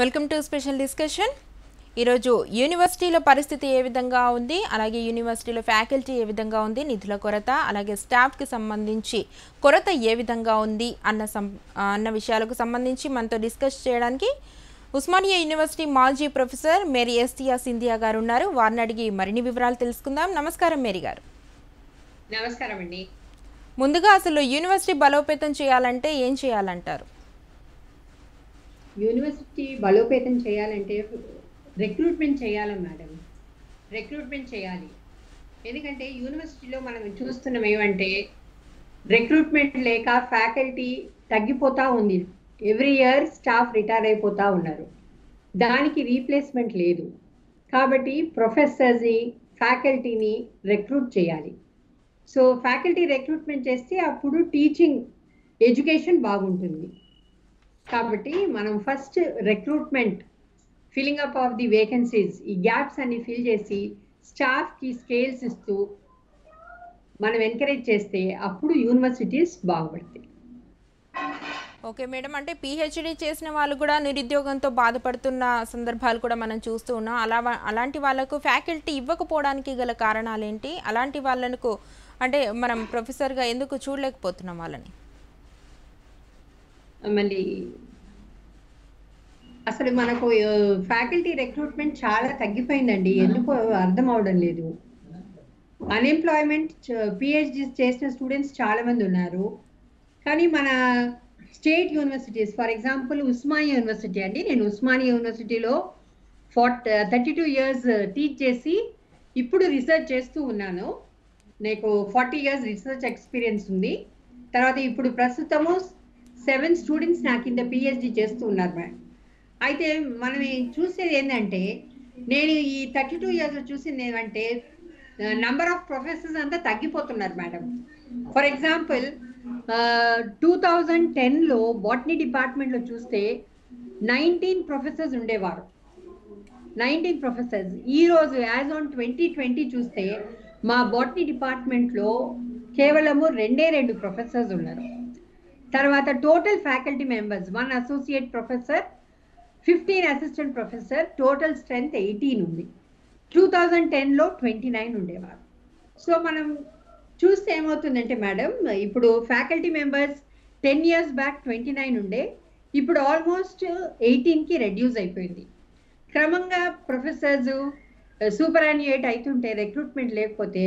Welcome to special discussion. ఈరోజు యూనివర్సిటీల పరిస్థితి ఏ విధంగా ఉంది? అలాగే యూనివర్సిటీలో ఫ్యాకల్టీ ఏ విధంగా ఉంది? నిధుల కొరత అలాగే స్టాఫ్కి సంబంధించి కొరత ఏ విధంగా ఉంది? అన్న సం అన్న విషయాలకు సంబంధించి మనతో డిస్కస్ చేయడానికి ఉస్మానియా యూనివర్సిటీ మాజీ ప్రొఫెసర్ మేరీ ఎస్తియా సింధియా గారు ఉన్నారు వారిని అడిగి మరిన్ని వివరాలు తెలుసుకుందాం. నమస్కారం మేరీ గారు. నమస్కారం అండి. ముందుగా అసలు యూనివర్సిటీ బలోపేతం చేయాలంటే ఏం చేయాలంటారు? యూనివర్సిటీ బలోపేతం చేయాలంటే రిక్రూట్మెంట్ చేయాలి మేడం? రిక్రూట్మెంట్ చేయాలి. ఎందుకంటే యూనివర్సిటీలో మనం చూస్తున్నాం ఏమంటే రిక్రూట్మెంట్ లేక ఫ్యాకల్టీ తగ్గిపోతూ ఉంది. ఎవ్రీ ఇయర్ స్టాఫ్ రిటైర్ అయిపోతూ ఉన్నారు. దానికి రీప్లేస్మెంట్ లేదు. కాబట్టి ప్రొఫెసర్స్ని ఫ్యాకల్టీని రిక్రూట్ చేయాలి. సో ఫ్యాకల్టీ రిక్రూట్మెంట్ చేస్తే అప్పుడు టీచింగ్ ఎడ్యుకేషన్ బాగుంటుంది. కాబట్టి మనం first recruitment filling up of the vacancies ఈ గ్యాప్స్ అన్ని ఫిల్ చేసి స్టాఫ్కి స్కేల్స్ ఇస్తూ మనం ఎంకరేజ్ చేస్తే అప్పుడు యూనివర్సిటీస్ బాగుపడతాయి. ఓకే మేడం అంటే పిహెచ్డి చేసిన వాళ్ళు కూడా నిరుద్యోగంతో బాధపడుతున్న సందర్భాలు కూడా మనం చూస్తూ ఉన్నాం. అలా అలాంటి వాళ్ళకు ఫ్యాకల్టీ ఇవ్వకపోవడానికి గల కారణాలు ఏంటి అలాంటి వాళ్ళకు అంటే మనం ప్రొఫెసర్గా ఎందుకు చూడలేకపోతున్నాం వాళ్ళని? మళ్ళీ అసలు మనకు ఫ్యాకల్టీ రిక్రూట్మెంట్ చాలా తగ్గిపోయిందండి. ఎందుకో అర్థం అవడం లేదు అన్ఎంప్లాయ్మెంట్ పిహెచ్డి చేసిన స్టూడెంట్స్ చాలా మంది ఉన్నారు. కానీ మన state universities for example Osmania university అండి. నేను ఉస్మానియా యూనివర్సిటీలో for thirty two years teach చేసి ఇప్పుడు రీసెర్చ్ చేస్తూ ఉన్నాను. నాకు ఫార్టీ ఇయర్స్ రీసెర్చ్ ఎక్స్పీరియన్స్ ఉంది. తర్వాత ఇప్పుడు ప్రస్తుతము సెవెన్ స్టూడెంట్స్ నా కింద పిహెచ్డి చేస్తూ ఉన్నారు మేడం అయితే మనం చూసేది ఏంటంటే నేను ఈ థర్టీ టూ ఇయర్స్లో చూసింది ఏమంటే నంబర్ ఆఫ్ ప్రొఫెసర్స్ అంతా తగ్గిపోతున్నారు madam for example two thousand టెన్లో బాటనీ డిపార్ట్మెంట్లో చూస్తే నైన్టీన్ ప్రొఫెసర్స్ ఉండేవారు. నైన్టీన్ ప్రొఫెసర్స్ ఈరోజు యాజ్ ఆన్ ట్వంటీ ట్వంటీ చూస్తే మా బాటనీ డిపార్ట్మెంట్లో కేవలము రెండే రెండు ప్రొఫెసర్స్ ఉన్నారు. తర్వాత total faculty members one associate professor fifteen assistant professor total strength eighteen ఉంది. టూ థౌజండ్ టెన్లో ట్వంటీ నైన్ ఉండేవారు. సో మనం చూస్తే ఏమవుతుందంటే మేడం ఇప్పుడు faculty members ten years back twenty nine ఉండే ఇప్పుడు ఆల్మోస్ట్ ఎయిటీన్కి రెడ్యూస్ అయిపోయింది. క్రమంగా ప్రొఫెసర్స్ సూపరాన్యుయేట్ అవుతుంటే రిక్రూట్మెంట్ లేకపోతే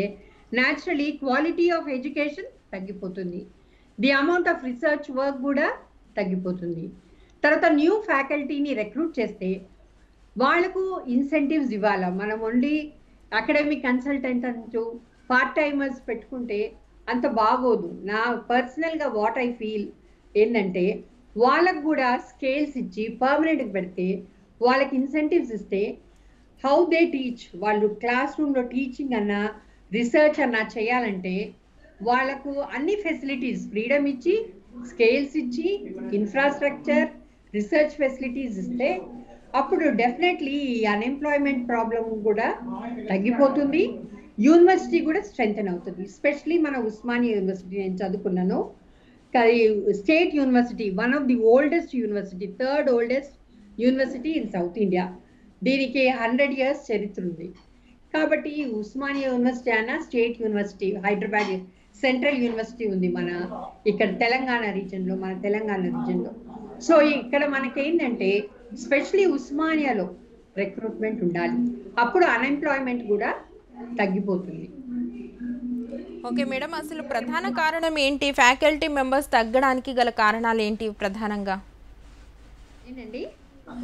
న్యాచురలీ క్వాలిటీ ఆఫ్ ఎడ్యుకేషన్ తగ్గిపోతుంది. The amount of research work కూడా తగ్గిపోతుంది. తర్వాత న్యూ ఫ్యాకల్టీని రిక్రూట్ చేస్తే వాళ్ళకు ఇన్సెంటివ్స్ ఇవ్వాలా? మనం ఓన్లీ అకాడమిక్ కన్సల్టెంట్ అంటూ పార్ట్ టైమర్స్ పెట్టుకుంటే అంత బాగోదు. నా పర్సనల్గా వాట్ ఐ ఫీల్ ఏంటంటే వాళ్ళకు కూడా స్కేల్స్ ఇచ్చి పర్మనెంట్కి పెడితే వాళ్ళకి ఇన్సెంటివ్స్ ఇస్తే హౌ దే టీచ్ వాళ్ళు క్లాస్ రూమ్లో టీచింగ్ అన్నా రీసెర్చ్ అన్నా చేయాలంటే వాళ్ళకు అన్ని ఫెసిలిటీస్ ఫ్రీడమ్ ఇచ్చి స్కేల్స్ ఇచ్చి ఇన్ఫ్రాస్ట్రక్చర్ రీసెర్చ్ ఫెసిలిటీస్ ఇస్తే అప్పుడు డెఫినెట్లీ ఈ అన్ఎంప్లాయ్మెంట్ ప్రాబ్లం కూడా తగ్గిపోతుంది. యూనివర్సిటీ కూడా స్ట్రెంగ్తన్ అవుతుంది. ఎస్పెషలీ మన ఉస్మానియా యూనివర్సిటీ నేను చదువుకున్నాను. State university one of the oldest university third oldest university in South India దీనికి హండ్రెడ్ ఇయర్స్ చరిత్ర ఉంది. కాబట్టి ఉస్మానియా యూనివర్సిటీ అయినా state university Hyderabad central university ఉంది మన ఇక్కడ తెలంగాణ రీజన్లో మన తెలంగాణ రీజన్లో సో ఇక్కడ మనకేంటంటే స్పెషలీ ఉస్మానియాలో రిక్రూట్మెంట్ ఉండాలి. అప్పుడు అన్ఎంప్లాయ్మెంట్ కూడా తగ్గిపోతుంది. ఓకే మేడం అసలు ప్రధాన కారణం ఏంటి? ఫ్యాకల్టీ మెంబర్స్ తగ్గడానికి గల కారణాలు ఏంటి ప్రధానంగా? ఏంటండి?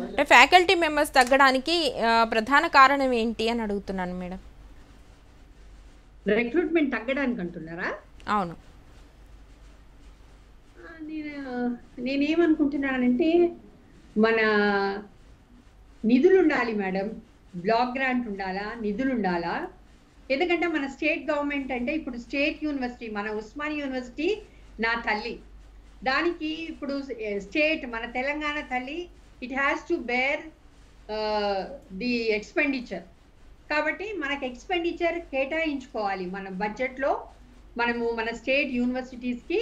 అంటే ఫ్యాకల్టీ మెంబర్స్ తగ్గడానికి ప్రధాన కారణం ఏంటి అని అడుగుతున్నాను మేడం. రిక్రూట్మెంట్ తగ్గడానికి అంటున్నారా అవును. నేను? నేనేమనుకుంటున్నానంటే మన నిధులు ఉండాలి మేడం. బ్లాక్ గ్రాంట్ ఉండాలా? నిధులు ఉండాలా ఎందుకంటే మన స్టేట్ గవర్నమెంట్ అంటే ఇప్పుడు స్టేట్ యూనివర్సిటీ మన ఉస్మానియా యూనివర్సిటీ నా తల్లి. దానికి ఇప్పుడు స్టేట్ మన తెలంగాణ తల్లి it has to bear the expenditure కాబట్టి మనకు ఎక్స్పెండిచర్ కేటాయించుకోవాలి మన బడ్జెట్లో మనము మన స్టేట్ యూనివర్సిటీస్కి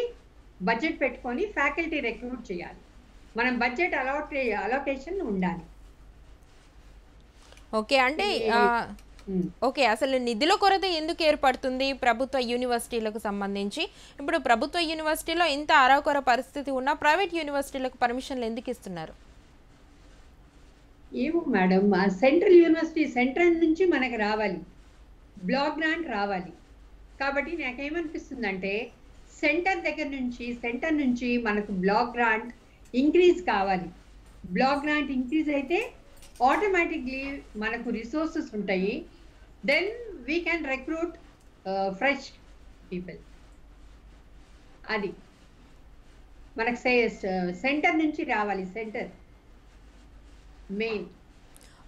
బడ్జెట్ పెట్టుకొని ఫ్యాకల్టీ రిక్రూట్ చేయాలి. మనం బడ్జెట్ అలాట్ అలొకేషన్ ఉండాలి. ఓకే అంటే. ఓకే అసలు నిధుల కొరత ఎందుకు ఏర్పడుతుంది ప్రభుత్వ యూనివర్సిటీలకు సంబంధించి? ఇప్పుడు ప్రభుత్వ యూనివర్సిటీలో ఇంత అరాకొర పరిస్థితి ఉన్నా ప్రైవేట్ యూనివర్సిటీలకు పర్మిషన్లు ఎందుకు ఇస్తున్నారు? ఏమో మేడం సెంట్రల్ యూనివర్సిటీ సెంట్రల్ నుంచి మనకు రావాలి. బ్లాక్ గ్రాంట్ రావాలి. కాబట్టి నాకేమనిపిస్తుందంటే సెంటర్ దగ్గర నుంచి సెంటర్ నుంచి మనకు బ్లాక్ గ్రాంట్ ఇంక్రీజ్ కావాలి. బ్లాక్ గ్రాంట్ ఇంక్రీజ్ అయితే ఆటోమేటిక్లీ మనకు రిసోర్సెస్ ఉంటాయి. Then we can recruit fresh people. అది. మనకు సెంటర్ నుంచి రావాలి సెంటర్. మెయిన్.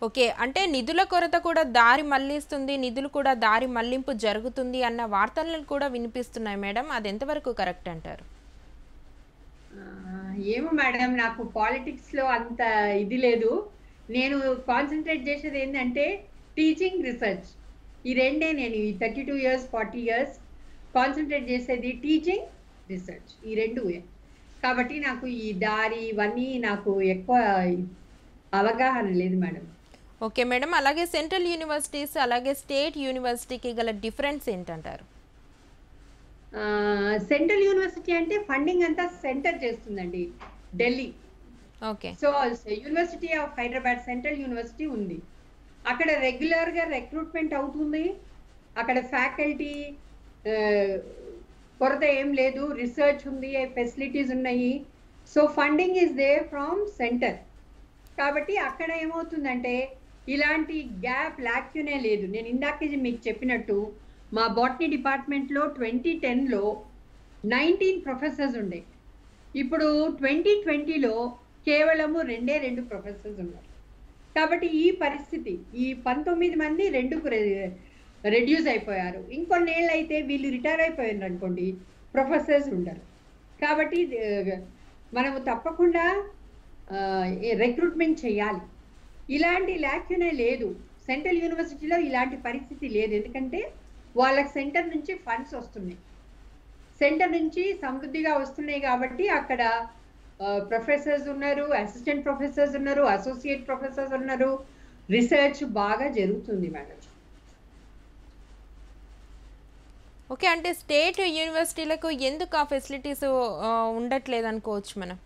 ఓకే అంటే నిధుల కొరత కూడా దారి మళ్ళిస్తుంది నిధులు కూడా దారి మళ్ళింపు జరుగుతుంది అన్న వార్తలను కూడా వినిపిస్తున్నాయి మేడం. అది ఎంతవరకు కరెక్ట్ అంటారు? ఏమో మేడం నాకు పాలిటిక్స్లో అంత ఇది లేదు. నేను కాన్సన్ట్రేట్ చేసేది ఏంటంటే టీచింగ్ రీసెర్చ్. ఈ రెండే నేను ఈ thirty two years forty years concentrate చేసేది టీచింగ్ రీసెర్చ్. ఈ రెండు కాబట్టి నాకు ఈ దారి ఇవన్నీ నాకు ఎక్కువ అవగాహన లేదు మేడం. Okay madam. అలాగే సెంట్రల్ యూనివర్సిటీస్ అలాగే స్టేట్ యూనివర్సిటీకి గల డిఫరెన్స్ ఏంటంటారు? సెంట్రల్ యూనివర్సిటీ అంటే ఫండింగ్ అంతా సెంటర్ చేస్తుందండి Delhi. Okay. So university of Hyderabad central university ఉంది. అక్కడ రెగ్యులర్గా రిక్రూట్మెంట్ అవుతుంది. అక్కడ ఫ్యాకల్టీ కొరత ఏం లేదు. రీసెర్చ్ ఉంది ఫెసిలిటీస్ ఉన్నాయి. So funding is they from centre. కాబట్టి అక్కడ ఏమవుతుందంటే ఇలాంటి గ్యాప్ లాక్యూనే లేదు. నేను ఇందాకే మీకు చెప్పినట్టు మా బాటనీ డిపార్ట్మెంట్లో ట్వంటీ టెన్లో నైన్టీన్ ప్రొఫెసర్స్ ఉండే. ఇప్పుడు ట్వంటీ ట్వంటీలో కేవలము రెండే రెండు ప్రొఫెసర్స్ ఉన్నారు. కాబట్టి ఈ పరిస్థితి ఈ పంతొమ్మిది మంది రెండుకు రెడ్యూస్ అయిపోయారు. ఇంకొన్నేళ్ళు అయితే వీళ్ళు రిటైర్ అయిపోయారు అనుకోండి ప్రొఫెసర్స్ ఉండరు. కాబట్టి మనము తప్పకుండా రిక్రూట్మెంట్ చేయాలి. ఇలాంటి లాక్యునే లేదు. సెంట్రల్ యూనివర్సిటీలో ఇలాంటి పరిస్థితి లేదు. ఎందుకంటే వాళ్ళకి సెంటర్ నుంచి ఫండ్స్ వస్తున్నాయి. సెంటర్ నుంచి సమృద్ధిగా వస్తున్నాయి కాబట్టి అక్కడ ప్రొఫెసర్స్ ఉన్నారు అసిస్టెంట్ ప్రొఫెసర్స్ ఉన్నారు అసోసియేట్ ప్రొఫెసర్స్ ఉన్నారు. రీసెర్చ్ బాగా జరుగుతుంది మేడం. ఓకే అంటే స్టేట్ యూనివర్సిటీలకు ఎందుకు ఆ ఫెసిలిటీస్ ఉండట్లేదు అనుకోవచ్చు మనం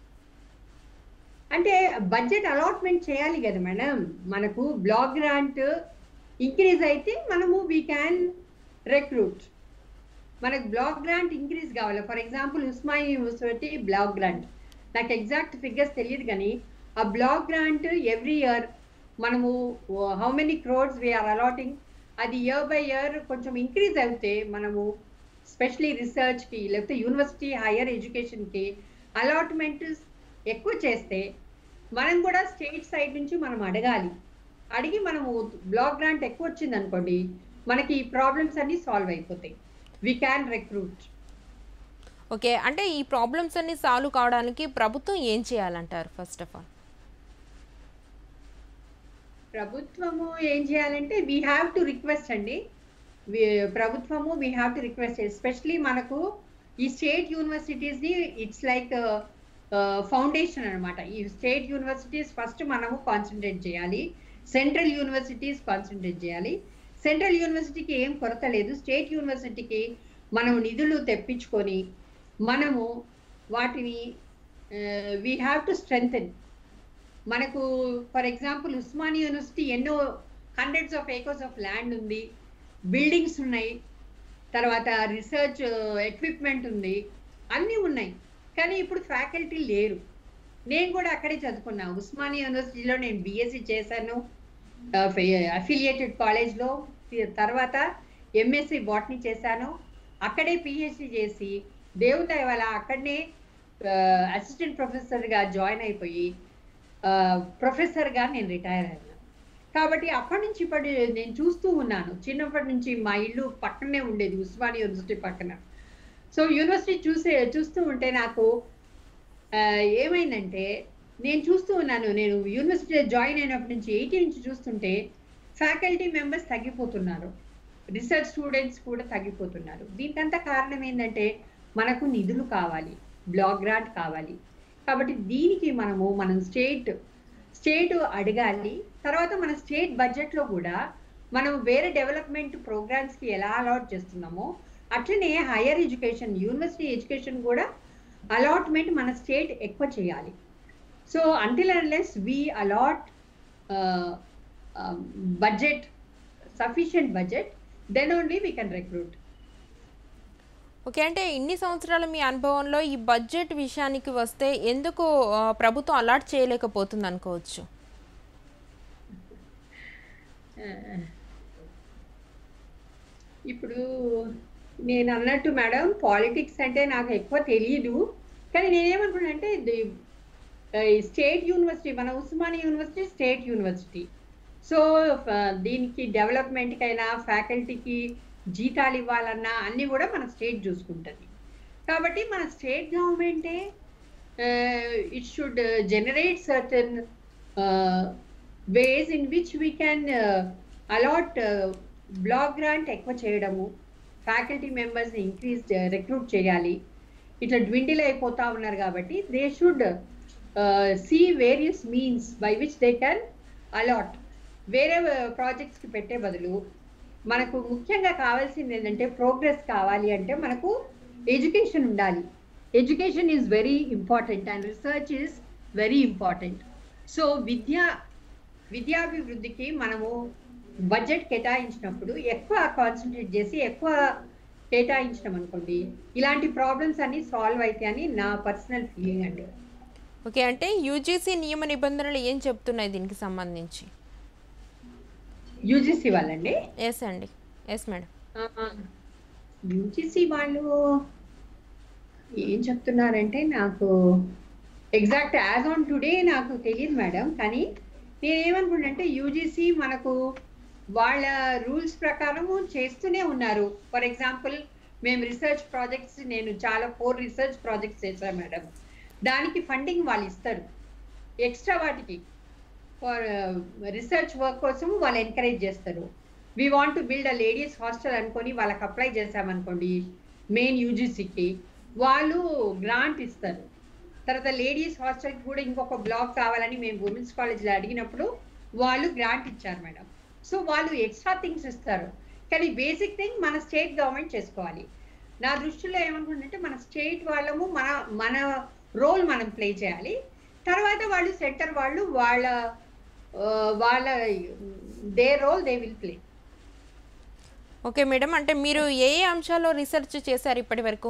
అంటే బడ్జెట్ అలాట్మెంట్ చేయాలి కదా మేడం. మనకు బ్లాక్ గ్రాంట్ ఇంక్రీజ్ అయితే మనము వీ క్యాన్ రిక్రూట్ మనకు బ్లాక్ గ్రాంట్ ఇంక్రీజ్ కావాలి. For example Osmania university block grant నాకు ఎగ్జాక్ట్ ఫిగర్స్ తెలియదు కానీ ఆ బ్లాక్ గ్రాంట్ ఎవ్రీ ఇయర్ మనము how many crores we are allotting అది ఇయర్ బై ఇయర్ కొంచెం ఇంక్రీజ్ అయితే మనము స్పెషలీ రీసెర్చ్కి లేకపోతే యూనివర్సిటీ హైయర్ ఎడ్యుకేషన్కి అలాట్మెంట్ ఎక్కువ చేస్తే మనం కూడా స్టేట్ సైడ్ నుంచి మనం అడగాలి. అడిగి మనము బ్లాక్ గ్రాంట్ ఎక్కువ వచ్చింది అనుకోండి మనకి ఈ ప్రాబ్లమ్స్ అన్ని సాల్వ్ అయిపోతాయి. వి క్యాన్ రిక్రూట్ ఓకే అంటే ఈ ప్రాబ్లమ్స్ అన్ని సాల్వ్ కావడానికి ప్రభుత్వం ఏం చేయాలంటారు ఫస్ట్ ఆఫ్ ఆల్? ప్రభుత్వము ఏం చేయాలంటే వీ హ్యావ్ టు రిక్వెస్ట్ అండి. ప్రభుత్వము we have to request especially మనకు ఈ స్టేట్ యూనివర్సిటీస్ని ఇట్స్ లైక్ ఫౌండేషన్ అనమాట ఈ స్టేట్ యూనివర్సిటీస్ ఫస్ట్ మనము కాన్సన్ట్రేట్ చేయాలి. సెంట్రల్ యూనివర్సిటీస్ కాన్సన్ట్రేట్ చేయాలి. సెంట్రల్ యూనివర్సిటీకి ఏం కొరత లేదు. స్టేట్ యూనివర్సిటీకి మనం నిధులు తెప్పించుకొని మనము వాటిని వీ హ్యావ్ టు స్ట్రెంగ్థెన్ మనకు ఫర్ ఎగ్జాంపుల్ ఉస్మానియా యూనివర్సిటీ ఎన్నో hundreds of acres of land ఉంది. బిల్డింగ్స్ ఉన్నాయి. తర్వాత రీసెర్చ్ ఎక్విప్మెంట్ uh, ఉంది. అన్నీ ఉన్నాయి. కానీ ఇప్పుడు ఫ్యాకల్టీ లేరు. నేను కూడా అక్కడే చదువుకున్నా. ఉస్మానియా యూనివర్సిటీలో నేను బీఎస్సీ చేశాను. అఫిలియేటెడ్ కాలేజ్లో తర్వాత ఎంఎస్సి బాటనీ చేశాను. అక్కడే పిహెచ్డి చేసి దేవుని వల్ల అక్కడనే అసిస్టెంట్ ప్రొఫెసర్గా జాయిన్ అయిపోయి ప్రొఫెసర్గా నేను రిటైర్ అయ్యాను. కాబట్టి అప్పటి నుంచి ఇప్పటి నేను చూస్తూ ఉన్నాను. చిన్నప్పటి నుంచి మా ఇల్లు పక్కనే ఉండేది. ఉస్మానియా యూనివర్సిటీ పక్కన. సో యూనివర్సిటీ చూసే చూస్తూ ఉంటే నాకు ఏమైందంటే నేను చూస్తూ ఉన్నాను నేను యూనివర్సిటీలో జాయిన్ అయినప్పటి నుంచి ఎయిటీ నుంచి చూస్తుంటే ఫ్యాకల్టీ మెంబర్స్ తగ్గిపోతున్నారు. రీసెర్చ్ స్టూడెంట్స్ కూడా తగ్గిపోతున్నారు. దీనికంతా కారణం ఏంటంటే మనకు నిధులు కావాలి బ్లాక్ గ్రాంట్ కావాలి. కాబట్టి దీనికి మనము మనం స్టేట్ స్టేట్ అడగాలి. తర్వాత మన స్టేట్ బడ్జెట్లో కూడా మనం వేరే డెవలప్మెంట్ ప్రోగ్రామ్స్కి ఎలా అలాట్ చేస్తున్నామో అట్లనే హైయర్ ఎడ్యుకేషన్ యూనివర్సిటీ ఎడ్యుకేషన్ కూడా అలాట్మెంట్ మన స్టేట్ ఎక్కువ చేయాలి. So until unless we allot budget sufficient budget then only we can recruit okay అంటే ఇన్ని సంవత్సరాల మీ అనుభవంలో ఈ బడ్జెట్ విషయానికి వస్తే ఎందుకు ప్రభుత్వం అలాట్ చేయలేకపోతుంది అనుకోవచ్చు? ఇప్పుడు నేను అన్నట్టు మేడం పాలిటిక్స్ అంటే నాకు ఎక్కువ తెలియదు కానీ నేనేమనుకున్నాను అంటే స్టేట్ యూనివర్సిటీ మన Osmania university state university. So దీనికి డెవలప్మెంట్కైనా ఫ్యాకల్టీకి జీతాలు ఇవ్వాలన్నా అన్నీ కూడా మన స్టేట్ చూసుకుంటుంది. కాబట్టి మన స్టేట్ గవర్నమెంటే it should generate certain ways in which we can allot block grant ఎక్కువ చేయడము. ఫ్యాకల్టీ మెంబర్స్ని ఇంక్రీజ్ రిక్రూట్ చేయాలి. ఇట్లా డ్విండిల్ అయిపోతా ఉన్నారు కాబట్టి they should see various means by which they can allot వేరే uh, ప్రాజెక్ట్స్కి పెట్టే బదులు మనకు ముఖ్యంగా కావాల్సింది ఏంటంటే ప్రోగ్రెస్ కావాలి అంటే మనకు ఎడ్యుకేషన్ ఉండాలి. Education is very important and research is very important so విద్య విద్యాభివృద్ధికి మనము బడ్జెట్ కేటాయించినప్పుడు ఎక్కువ కాన్సన్ట్రేట్ చేసి ఎక్కువ కేటాయించడం అనుకోండి ఇలాంటి ప్రాబ్లమ్స్ అన్ని సాల్వ్ అవుతాయని నా పర్సనల్ ఫీలింగ్ అండి. ఓకే అంటే యూజీసీ నియమ నిబంధనలు ఏం చెప్తున్నాయి దీనికి సంబంధించి? యూజీసీ వాళ్ళండి? ఎస్ అండి. ఎస్ మేడం యూజీసీ వాళ్ళు ఏం చెప్తున్నారంటే నాకు ఎగ్జాక్ట్ యాజ్ ఆన్ టుడే నాకు తెలియదు మేడం కానీ నేనేమనుకుంటే యూజీసీ మనకు వాళ్ళ రూల్స్ ప్రకారము చేస్తూనే ఉన్నారు. ఫర్ ఎగ్జాంపుల్ మేము రీసెర్చ్ ప్రాజెక్ట్స్ నేను చాలా ఫోర్ రీసెర్చ్ ప్రాజెక్ట్స్ చేశాను మేడం. దానికి ఫండింగ్ వాళ్ళు ఇస్తారు. ఎక్స్ట్రా వాటికి. ఫర్ రీసెర్చ్ వర్క్ కోసం వాళ్ళు ఎంకరేజ్ చేస్తారు. We want to build a ladies hostel అనుకొని వాళ్ళకి అప్లై చేసామనుకోండి మెయిన్ యూజీసీకి వాళ్ళు గ్రాంట్ ఇస్తారు. తర్వాత లేడీస్ హాస్టల్కి కూడా ఇంకొక బ్లాక్ కావాలని మేము ఉమెన్స్ కాలేజ్లో అడిగినప్పుడు వాళ్ళు గ్రాంట్ ఇచ్చారు మేడం. సో వాళ్ళు ఎక్స్ట్రా థింగ్స్ ఇస్తారు. కానీ బేసిక్ థింగ్ మన స్టేట్ గవర్నమెంట్ చేసుకోవాలి. నా దృష్టిలో ఏమనుకుంటుంటే మన స్టేట్ వాళ్ళము మన మన రోల్ మనం ప్లే చేయాలి. తర్వాత వాళ్ళు సెంటర్ వాళ్ళు వాళ్ళ వాళ్ళ they role they will play okay madam అంటే మీరు ఏ ఏ అంశాల్లో రీసెర్చ్ చేశారు ఇప్పటి వరకు?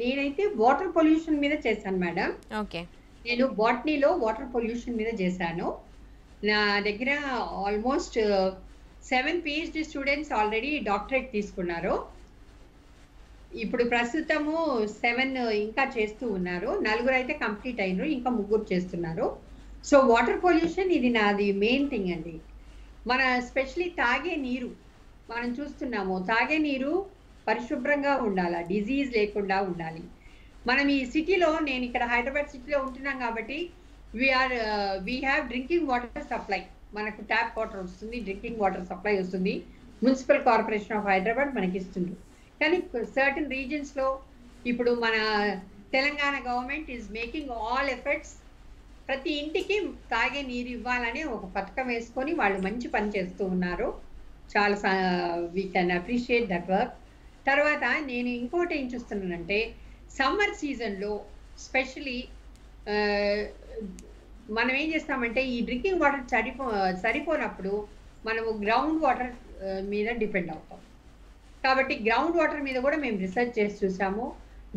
నేనైతే వాటర్ పొల్యూషన్ మీద చేశాను మేడం ఓకే నేను బాటనీలో వాటర్ పొల్యూషన్ మీద చేశాను. నా దగ్గర almost seven PhD students already doctorate తీసుకున్నారు. ఇప్పుడు ప్రస్తుతము సెవెన్ uh, ఇంకా చేస్తూ ఉన్నారు. నలుగురు అయితే కంప్లీట్ అయినారు ఇంకా ముగ్గురు చేస్తున్నారు. సో వాటర్ పొల్యూషన్ ఇది నాది మెయిన్ థింగ్ అండి. మన స్పెషలీ తాగే నీరు మనం చూస్తున్నాము తాగే నీరు పరిశుభ్రంగా ఉండాలి డిజీజ్ లేకుండా ఉండాలి. మనం ఈ సిటీలో నేను ఇక్కడ హైదరాబాద్ సిటీలో ఉంటున్నాం కాబట్టి we are we have drinking water supply మనకు ట్యాప్ వాటర్ వస్తుంది డ్రింకింగ్ వాటర్ సప్లై వస్తుంది. మున్సిపల్ కార్పొరేషన్ ఆఫ్ హైదరాబాద్ మనకి ఇస్తుంది. కానీ సర్టన్ రీజన్స్లో ఇప్పుడు మన Telangana government is making all efforts ప్రతి ఇంటికి తాగే నీరు ఇవ్వాలని ఒక పథకం వేసుకొని వాళ్ళు మంచి పని చేస్తూ ఉన్నారు. చాలా we can appreciate that work తర్వాత నేను ఇంకోటి ఏం చూస్తున్నానంటే సమ్మర్ సీజన్లో స్పెషలీ మనం ఏం చేస్తామంటే ఈ డ్రింకింగ్ వాటర్ సరిపో సరిపోనప్పుడు మనము గ్రౌండ్ వాటర్ మీద డిపెండ్ అవుతాం. కాబట్టి గ్రౌండ్ వాటర్ మీద కూడా మేము రీసెర్చ్ చేసి చూసాము.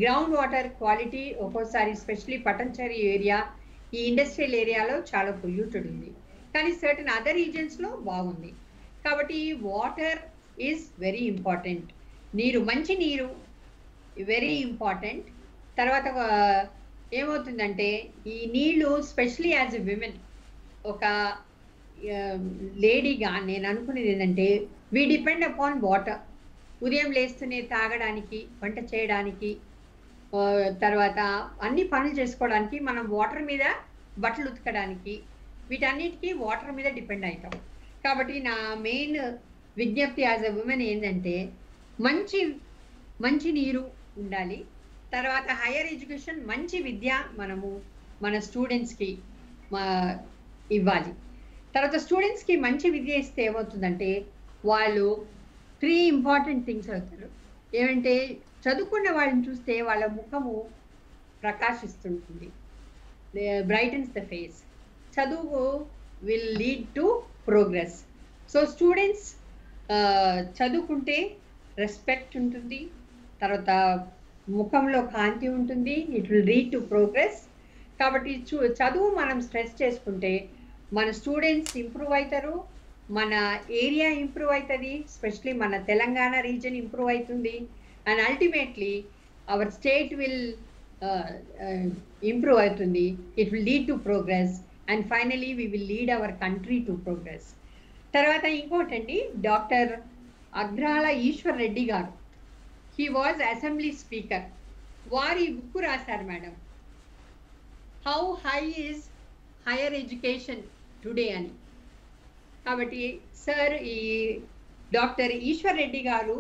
గ్రౌండ్ వాటర్ క్వాలిటీ ఒక్కోసారి స్పెషలీ పటంచేరి ఏరియా ఈ ఇండస్ట్రియల్ ఏరియాలో చాలా పొల్యూటెడ్ ఉంది. కానీ సర్టన్ అదర్ రీజన్స్లో బాగుంది. కాబట్టి వాటర్ ఈజ్ వెరీ ఇంపార్టెంట్. నీరు మంచి నీరు వెరీ ఇంపార్టెంట్. తర్వాత ఏమవుతుందంటే ఈ నీళ్ళు స్పెషలీ యాజ్ ఎ విమెన్ ఒక లేడీగా నేను అనుకునేది ఏంటంటే వీ డిపెండ్ అపాన్ వాటర్. ఉదయం లేస్తూనే తాగడానికి వంట చేయడానికి తర్వాత అన్ని పనులు చేసుకోవడానికి మనం వాటర్ మీద బట్టలు ఉతకడానికి వీటన్నిటికీ వాటర్ మీద డిపెండ్ అవుతాం కాబట్టి నా మెయిన్ విజ్ఞప్తి యాజ్ అ ఉమెన్ ఏంటంటే మంచి మంచి నీరు ఉండాలి. తర్వాత హైయర్ ఎడ్యుకేషన్ మంచి విద్య మనము మన స్టూడెంట్స్కి మా ఇవ్వాలి. తర్వాత స్టూడెంట్స్కి మంచి విద్య ఇస్తే ఏమవుతుందంటే వాళ్ళు త్రీ ఇంపార్టెంట్ థింగ్స్ అవుతారు. ఏమంటే చదువుకున్న వాళ్ళని చూస్తే వాళ్ళ ముఖము ప్రకాశిస్తుంటుంది. బ్రైటన్స్ ద ఫేస్ చదువు will lead to progress so students చదువుకుంటే రెస్పెక్ట్ ఉంటుంది. తర్వాత ముఖంలో కాంతి ఉంటుంది it will read to progress కాబట్టి చూ చదువు మనం స్ట్రెస్ చేసుకుంటే మన స్టూడెంట్స్ ఇంప్రూవ్ అవుతారు మన ఏరియా ఇంప్రూవ్ అవుతుంది స్పెషలీ మన Telangana region improve uh, uh, అవుతుంది and ultimately our state will improve అవుతుంది. It will lead to progress and finally we will lead our country to progress తర్వాత ఇంకోటండి డాక్టర్ అగ్రాల ఈశ్వర్ రెడ్డి గారు. హీ వాజ్ అసెంబ్లీ స్పీకర్ వారి book రాశారు madam. How high is higher education today అని. కాబట్టి sir ఈ doctor Eshwar Reddy గారు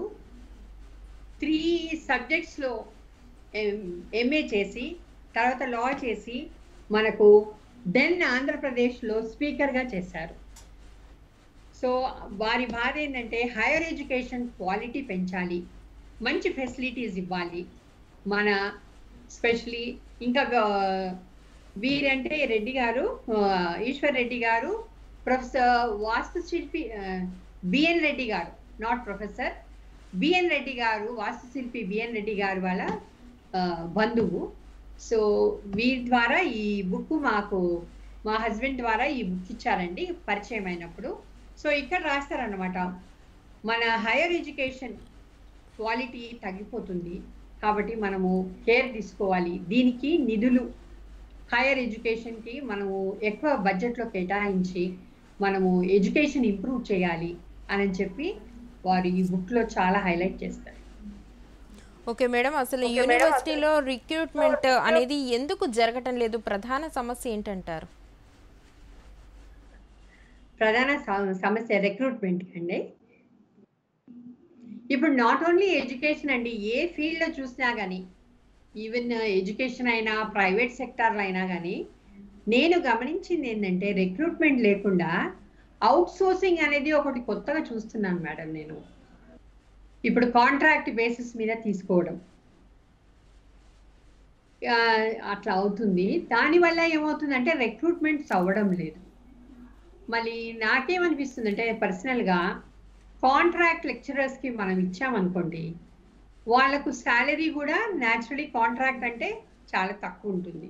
త్రీ సబ్జెక్ట్స్లో ఎంఏ చేసి తర్వాత లా చేసి మనకు దెన్ ఆంధ్రప్రదేశ్లో స్పీకర్గా చేశారు. సో వారి బాధ ఏంటంటే హైయర్ ఎడ్యుకేషన్ క్వాలిటీ పెంచాలి. మంచి ఫెసిలిటీస్ ఇవ్వాలి. మన స్పెషలీ ఇంకా వీరంటే రెడ్డి గారు ఈశ్వర్ రెడ్డి గారు ప్రొఫెసర్ వాస్తుశిల్పి బిఎన్ రెడ్డి గారు నాట్ ప్రొఫెసర్ బిఎన్ రెడ్డి గారు వాస్తుశిల్పి బిఎన్ రెడ్డి గారు వాళ్ళ బంధువు. సో వీరి ద్వారా ఈ బుక్ మాకు మా హస్బెండ్ ద్వారా ఈ బుక్ ఇచ్చారండి పరిచయం అయినప్పుడు సో ఇక్కడ రాస్తారనమాట మన హైయర్ ఎడ్యుకేషన్ క్వాలిటీ తగ్గిపోతుంది. కాబట్టి మనము కేర్ తీసుకోవాలి. దీనికి నిధులు హైయర్ ఎడ్యుకేషన్కి మనము ఎక్కువ బడ్జెట్లో కేటాయించి మనము ఎడ్యుకేషన్ ఇంప్రూవ్ చేయాలి అని చెప్పి వారు ఈ బుక్లో చాలా హైలైట్ చేస్తారు. ఓకే మేడం అసలు యూనివర్సిటీలో రిక్రూట్మెంట్ అనేది ఎందుకు జరగటం లేదు? ప్రధాన సమస్య ఏంటంటారు? ప్రధాన సమస్య రిక్రూట్మెంట్ అండి. ఇప్పుడు నాట్ ఓన్లీ ఎడ్యుకేషన్ అండి ఏ ఫీల్డ్లో చూసినా కానీ ఈవెన్ ఎడ్యుకేషన్ అయినా ప్రైవేట్ సెక్టార్లో అయినా కానీ నేను గమనించింది ఏంటంటే రిక్రూట్మెంట్ లేకుండా అవుట్ సోర్సింగ్ అనేది ఒకటి కొత్తగా చూస్తున్నాను మేడం నేను. ఇప్పుడు కాంట్రాక్ట్ బేసిస్ మీద తీసుకోవడం. అట్లా అవుతుంది. దానివల్ల ఏమవుతుందంటే రిక్రూట్మెంట్స్ అవ్వడం లేదు. మళ్ళీ నాకేమనిపిస్తుంది అంటే పర్సనల్గా కాంట్రాక్ట్ లెక్చరర్స్కి మనం ఇచ్చామనుకోండి వాళ్ళకు శాలరీ కూడా న్యాచురలీ కాంట్రాక్ట్ అంటే చాలా తక్కువ ఉంటుంది.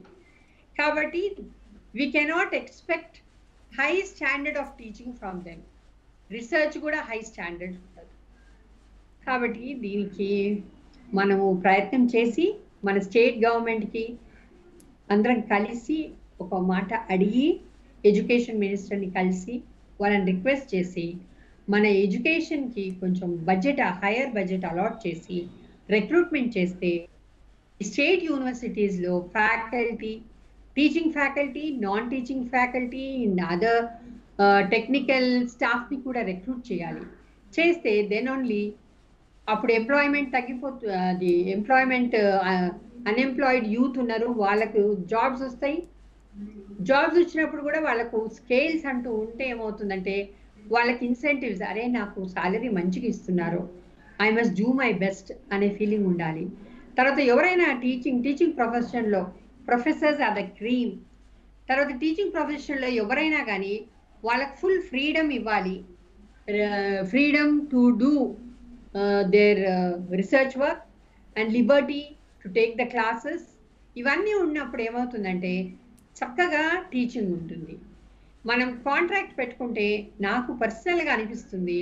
కాబట్టి we cannot expect high standard of teaching from them research కూడా హై స్టాండర్డ్ ఉంటుంది కాబట్టి దీనికి మనము ప్రయత్నం చేసి మన స్టేట్ గవర్నమెంట్కి అందరం కలిసి ఒక మాట అడిగి ఎడ్యుకేషన్ మినిస్టర్ని కలిసి వాళ్ళని రిక్వెస్ట్ చేసి మన ఎడ్యుకేషన్కి కొంచెం బడ్జెట్ హైయర్ బడ్జెట్ అలాట్ చేసి రిక్రూట్మెంట్ చేస్తే state యూనివర్సిటీస్లో faculty teaching faculty non teaching faculty in other technical స్టాఫ్ని కూడా రిక్రూట్ చేయాలి. చేస్తే దెన్ ఓన్లీ అప్పుడు ఎంప్లాయ్మెంట్ తగ్గిపోతు uh, అది ఎంప్లాయ్మెంట్ అన్ఎంప్లాయిడ్ యూత్ ఉన్నారు వాళ్ళకు జాబ్స్ వస్తాయి. జాబ్స్ వచ్చినప్పుడు కూడా వాళ్ళకు స్కేల్స్ అంటూ ఉంటే ఏమవుతుందంటే వాళ్ళకి ఇన్సెంటివ్స్ అరే నాకు సాలరీ మంచిగా ఇస్తున్నారు I must do my best అనే ఫీలింగ్ ఉండాలి. తర్వాత ఎవరైనా టీచింగ్ టీచింగ్ ప్రొఫెషన్లో ప్రొఫెసర్స్ ఆర్ ద క్రీమ్ తర్వాత టీచింగ్ ప్రొఫెషన్లో ఎవరైనా కానీ వాళ్ళకి ఫుల్ ఫ్రీడమ్ ఇవ్వాలి. Freedom to do their research work and liberty to take the classes ఇవన్నీ ఉన్నప్పుడు ఏమవుతుందంటే చక్కగా టీచింగ్ ఉంటుంది. మనం కాంట్రాక్ట్ పెట్టుకుంటే నాకు పర్సనల్గా అనిపిస్తుంది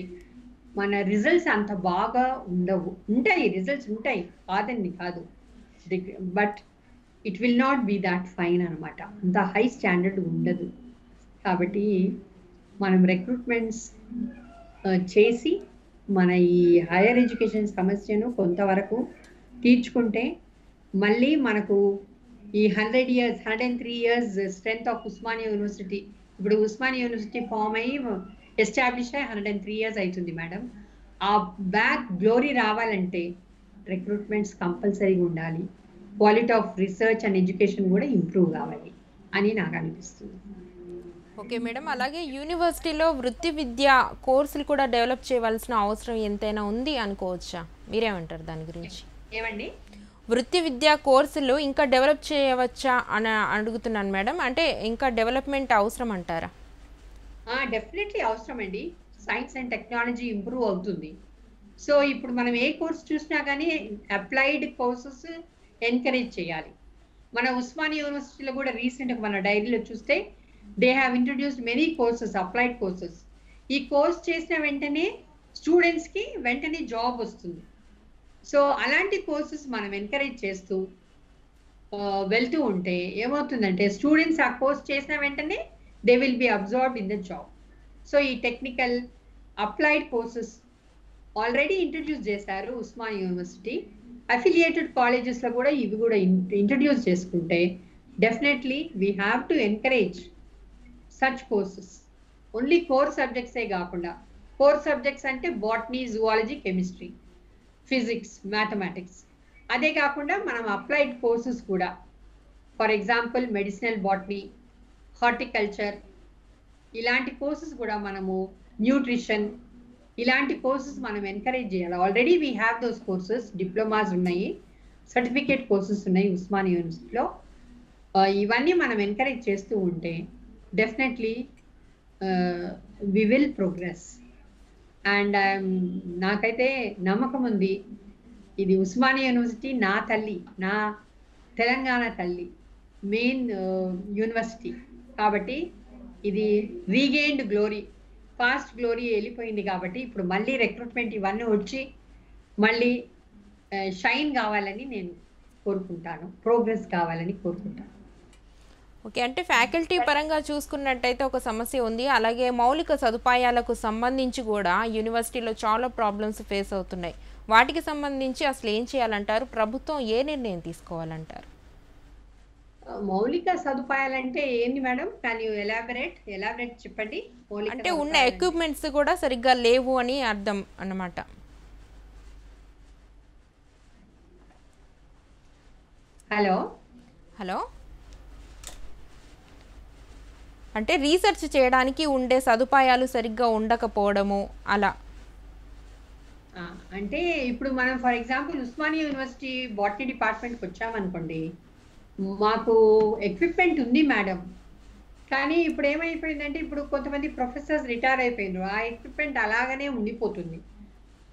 మన రిజల్ట్స్ అంత బాగా ఉండవు. ఉంటాయి రిజల్ట్స్ ఉంటాయి. కాదండి కాదు. But it will not be that fine అనమాట అంత హై స్టాండర్డ్ ఉండదు. కాబట్టి మనం రిక్రూట్మెంట్స్ చేసి మన ఈ హైయర్ ఎడ్యుకేషన్ సమస్యను కొంతవరకు తీర్చుకుంటే మళ్ళీ మనకు ఈ hundred years hundred and three years strength of Osmania university ఇప్పుడు ఉస్మానియా యూనివర్సిటీ ఫామ్ అయ్యి ఎస్టాబ్లిష్ అయ్యి హండ్రెడ్ అండ్ త్రీ ఇయర్స్ అవుతుంది మేడం. ఆ బ్యాక్ గ్లోరీ రావాలంటే రిక్రూట్మెంట్స్ కంపల్సరీగా ఉండాలి. Quality of research and education కూడా ఇంప్రూవ్ కావాలి అని నాకు అనిపిస్తుంది. Okay madam. అలాగే యూనివర్సిటీలో వృత్తి విద్య కోర్సులు కూడా డెవలప్ చేయవలసిన అవసరం ఎంతైనా ఉంది అనుకోవచ్చా? మీరేమంటారు దాని గురించి? ఏమండి? వృత్తి విద్యా కోర్సులు ఇంకా డెవలప్ చేయవచ్చా అని అడుగుతున్నాను మేడం. అంటే ఇంకా డెవలప్మెంట్ అవసరం అంటారా? డెఫినెట్లీ అవసరం అండి. సైన్స్ అండ్ టెక్నాలజీ ఇంప్రూవ్ అవుతుంది. సో ఇప్పుడు మనం ఏ కోర్స్ చూసినా కానీ అప్లైడ్ కోర్సెస్ ఎంకరేజ్ చేయాలి. మన ఉస్మానియా యూనివర్సిటీలో కూడా రీసెంట్గా మన డైరీలో చూస్తే they have introduced many courses applied courses. ఈ కోర్స్ చేసిన వెంటనే స్టూడెంట్స్కి వెంటనే జాబ్ వస్తుంది. సో అలాంటి కోర్సెస్ మనం ఎంకరేజ్ చేస్తూ వెళ్తూ ఉంటే ఏమవుతుందంటే స్టూడెంట్స్ ఆ కోర్స్ చేసిన వెంటనే they will be observed in the job so ఈ technical applied courses already introduce చేశారు ఉస్మాన్ యూనివర్సిటీ. అఫిలియేటెడ్ కాలేజెస్లో కూడా ఇవి కూడా ఇంట్రడ్యూస్ చేసుకుంటే definitely we have to encourage such courses only core సబ్జెక్ట్సే కాకుండా కోర్ సబ్జెక్ట్స్ అంటే botany zoology chemistry physics mathematics. అదే కాకుండా మనం అప్లైడ్ కోర్సెస్ కూడా. For example medicinal botany horticulture. ఇలాంటి కోర్సెస్ కూడా మనము న్యూట్రిషన్. ఇలాంటి కోర్సెస్ మనం ఎంకరేజ్ చేయాలి. Already we have those courses diplomas ఉన్నాయి. సర్టిఫికేట్ కోర్సెస్ ఉన్నాయి ఉస్మాన్ యూనివర్సిటీలో. ఇవన్నీ మనం ఎంకరేజ్ చేస్తూ ఉంటే definitely we will progress and um, నాకైతే నమ్మకం ఉంది. ఇది ఉస్మానియా యూనివర్సిటీ నా తల్లి నా తెలంగాణ తల్లి మెయిన్ యూనివర్సిటీ. కాబట్టి ఇది రీగెయిన్డ్ గ్లోరీ. ఫాస్ట్ గ్లోరీ వెళ్ళిపోయింది కాబట్టి ఇప్పుడు మళ్ళీ రిక్రూట్మెంట్ ఇవన్నీ వచ్చి మళ్ళీ షైన్ కావాలని నేను కోరుకుంటాను. ప్రోగ్రెస్ కావాలని కోరుకుంటాను. ఓకే అంటే ఫ్యాకల్టీ పరంగా చూసుకున్నట్టయితే ఒక సమస్య ఉంది. అలాగే మౌలిక సదుపాయాలకు సంబంధించి కూడా యూనివర్సిటీలో చాలా ప్రాబ్లమ్స్ ఫేస్ అవుతున్నాయి. వాటికి సంబంధించి అసలు ఏం చేయాలంటారు? ప్రభుత్వం ఏ నిర్ణయం తీసుకోవాలంటారు? మౌలిక సదుపాయాలంటే ఏంది మేడం? కానీ ఎలాబరేట్ ఎలాబరేట్ చెప్పండి. అంటే ఉన్న. ఎక్విప్మెంట్స్ కూడా సరిగ్గా లేవు అని అర్థం అన్నమాట. హలో? హలో? అంటే రీసెర్చ్ చేయడానికి ఉండే సదుపాయాలు సరిగ్గా ఉండకపోవడము అలా. అంటే ఇప్పుడు మనం for example Osmania university botany డిపార్ట్మెంట్కి వచ్చామనుకోండి మాకు ఎక్విప్మెంట్ ఉంది మేడం కానీ ఇప్పుడు ఏమైపోయిందంటే ఇప్పుడు కొంతమంది ప్రొఫెసర్స్ రిటైర్ అయిపోయినారు. ఆ ఎక్విప్మెంట్ అలాగనే ఉండిపోతుంది.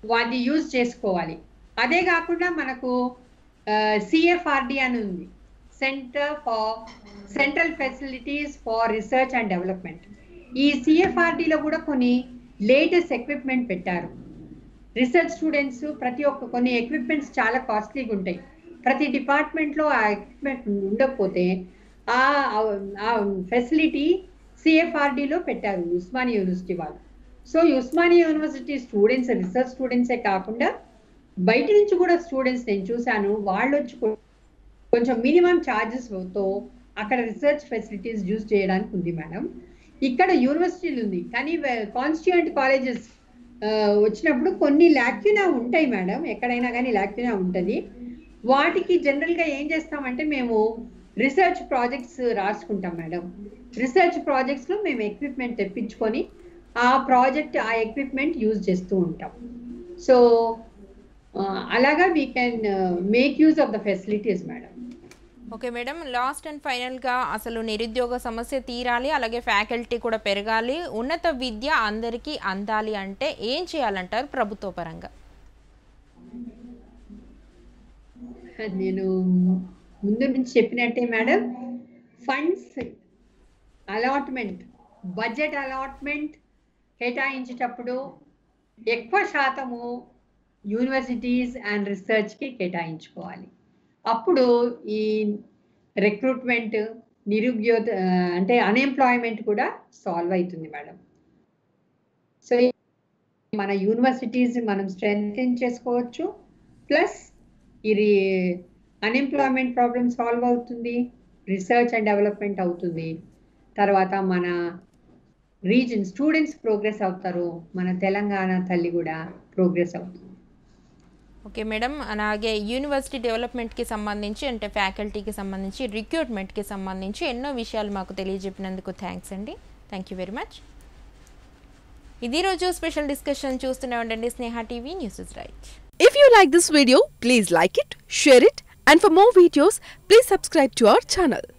వాటిని యూజ్ చేసుకోవాలి. అదే కాకుండా మనకు సిఎఫ్ఆర్డి అని ఉంది. Centre for central facilities for research and development ఈ సిఎఫ్ఆర్డీలో కూడా కొన్ని లేటెస్ట్ ఎక్విప్మెంట్ పెట్టారు. రీసెర్చ్ స్టూడెంట్స్ ప్రతి ఒక్క కొన్ని ఎక్విప్మెంట్స్ చాలా కాస్ట్లీగా ఉంటాయి. ప్రతి డిపార్ట్మెంట్లో ఆ ఎక్విప్మెంట్ ఉండకపోతే ఆ ఫెసిలిటీ సిఎఫ్ఆర్డీలో పెట్టారు ఉస్మానియా యూనివర్సిటీ వాళ్ళు. So Osmania university students research స్టూడెంట్సే కాకుండా బయట నుంచి కూడా స్టూడెంట్స్ నేను చూశాను. వాళ్ళు వచ్చి కొంచెం మినిమం ఛార్జెస్తో అక్కడ రీసెర్చ్ ఫెసిలిటీస్ యూజ్ చేయడానికి ఉంది మేడం ఇక్కడ యూనివర్సిటీలు ఉంది. కానీ కాన్స్టిట్యూంట్ కాలేజెస్ వచ్చినప్పుడు కొన్ని లాక్యునా ఉంటాయి మేడం ఎక్కడైనా కానీ లాక్యునా ఉంటుంది. వాటికి జనరల్గా ఏం చేస్తామంటే మేము రీసెర్చ్ ప్రాజెక్ట్స్ రాసుకుంటాం మేడం రీసెర్చ్ ప్రాజెక్ట్స్లో మేము ఎక్విప్మెంట్ తెప్పించుకొని ఆ ప్రాజెక్ట్ ఆ ఎక్విప్మెంట్ యూజ్ చేస్తూ ఉంటాం. సో అలాగా we can make use of the facilities madam okay madam last and ఫైనల్గా అసలు నిరుద్యోగ సమస్య తీరాలి అలాగే ఫ్యాకల్టీ కూడా పెరగాలి ఉన్నత విద్య అందరికీ అందాలి అంటే ఏం చేయాలంటారు ప్రభుత్వ పరంగా? నేను ముందు నుంచి చెప్పినట్టే madam funds allotment budget allotment కేటాయించేటప్పుడు ఎక్కువ శాతము యూనివర్సిటీస్ అండ్ రీసెర్చ్కి కేటాయించుకోవాలి. అప్పుడు ఈ రిక్రూట్మెంట్ నిరుద్యోగ అంటే అన్ఎంప్లాయ్మెంట్ కూడా సాల్వ్ అవుతుంది మేడం. సో మన యూనివర్సిటీస్ మనం స్ట్రెంగ్ చేసుకోవచ్చు. ప్లస్ ఇది అన్ఎంప్లాయ్మెంట్ ప్రాబ్లమ్ సాల్వ్ అవుతుంది రీసెర్చ్ అండ్ డెవలప్మెంట్ అవుతుంది. తర్వాత మన రీజన్ స్టూడెంట్స్ ప్రోగ్రెస్ అవుతారు. మన తెలంగాణ తల్లి కూడా ప్రోగ్రెస్ అవుతుంది. ఓకే మేడం అలాగే యూనివర్సిటీ డెవలప్మెంట్కి సంబంధించి అంటే ఫ్యాకల్టీకి సంబంధించి రిక్రూట్మెంట్కి సంబంధించి ఎన్నో విషయాలు మాకు తెలియజెప్పినందుకు థ్యాంక్స్ అండి థ్యాంక్ యూ వెరీ మచ్ ఇది రోజు స్పెషల్ డిస్కషన్ చూస్తూనే ఉండండి Sneha TV news is right if you like this video please like it share it and for more videos please subscribe to our channel